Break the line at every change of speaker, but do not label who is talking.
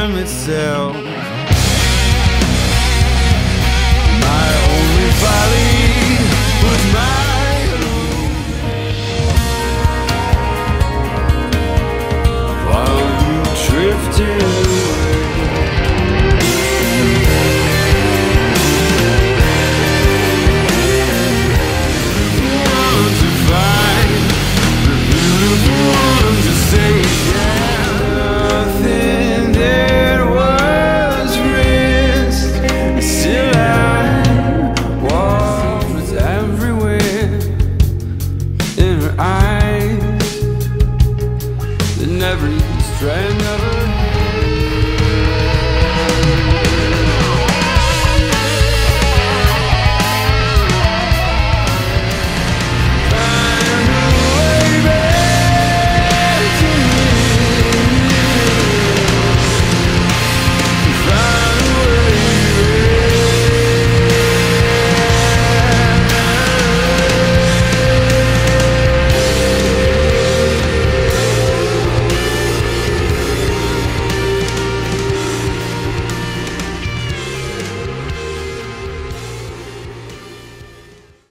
time itself. My only folly was my. While you drifted. every strand of her